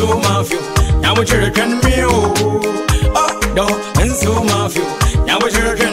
now ma fio nyawo kyerɛ twɛn mi o ɔdɔ nso ma now we're children.